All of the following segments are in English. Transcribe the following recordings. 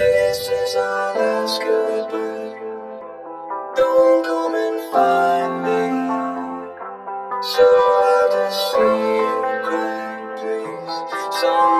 This is our last goodbye. Don't come and find me. So I'll just see you please. Some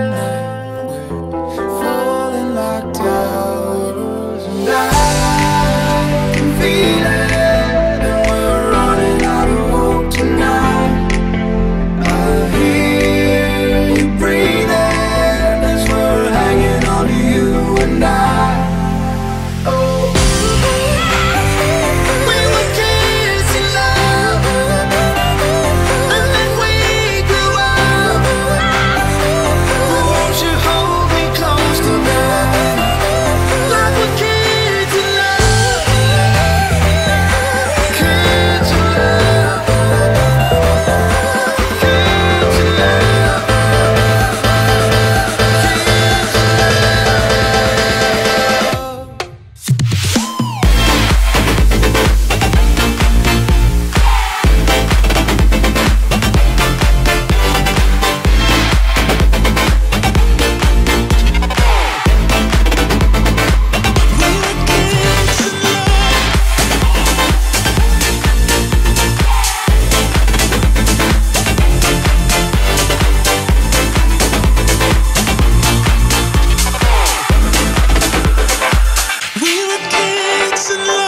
listen.